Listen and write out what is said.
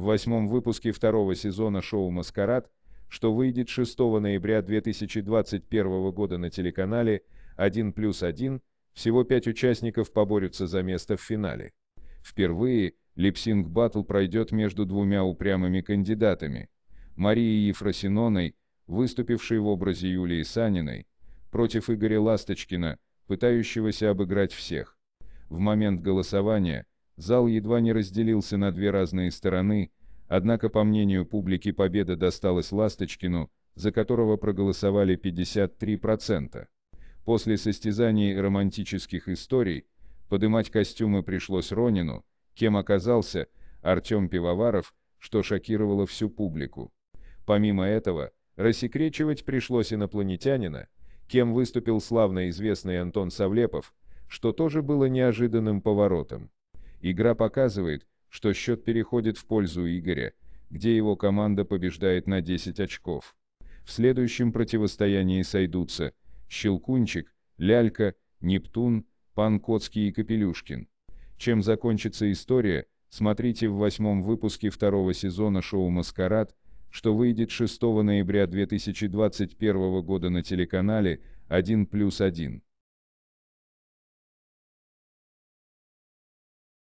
в восьмом выпуске второго сезона шоу «Маскарад», что выйдет 6 ноября 2021 года на телеканале 1 плюс 1, всего пять участников поборются за место в финале. Впервые липсинг батл пройдет между двумя упрямыми кандидатами. Марией Ефросиноной, выступившей в образе Юлии Саниной, против Игоря Ласточкина, пытающегося обыграть всех. В момент голосования зал едва не разделился на две разные стороны, однако по мнению публики победа досталась Ласточкину, за которого проголосовали 53%. После состязаний романтических историй подымать костюмы пришлось Ронину, кем оказался Артем Пивоваров, что шокировало всю публику. Помимо этого, рассекречивать пришлось инопланетянина, кем выступил славно известный Антон Савлепов, что тоже было неожиданным поворотом. Игра показывает, что счет переходит в пользу Игоря, где его команда побеждает на 10 очков. В следующем противостоянии сойдутся Щелкунчик, Лялька, Нептун, Пан и Капелюшкин. Чем закончится история, смотрите в восьмом выпуске второго сезона шоу «Маскарад», что выйдет 6 ноября 2021 года на телеканале 1 плюс 1.